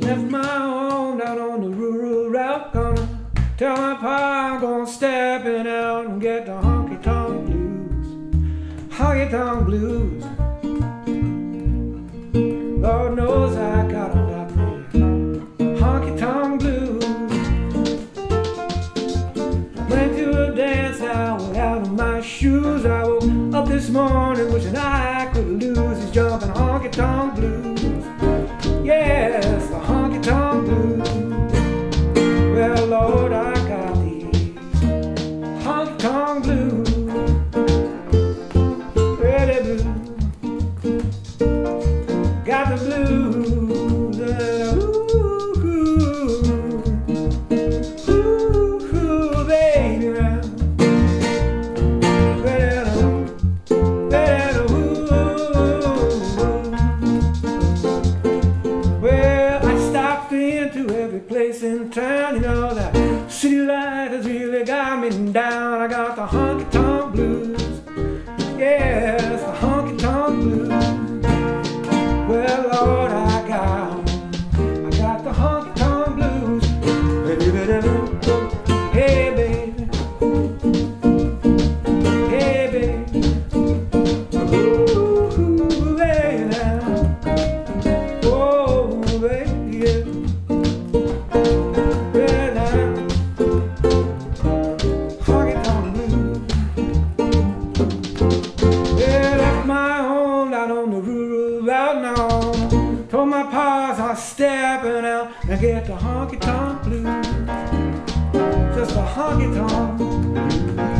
left my home down on the rural route. Gonna tell my pa I'm gonna step it out and get the honky tonk blues. Honky tonk blues. Lord knows I got a lot for honky tonk blues. Went to a dance out of my shoes. I woke up this morning wishing I could lose. He's jumping honky tonk blues. Yes, every place in town. You know that city life has really got me down. I got the honky tonk blues. Yes, the honky tonk blues. Route now. Told my pa's I'm stepping out and get the honky tonk blues. Just a honky tonk blues.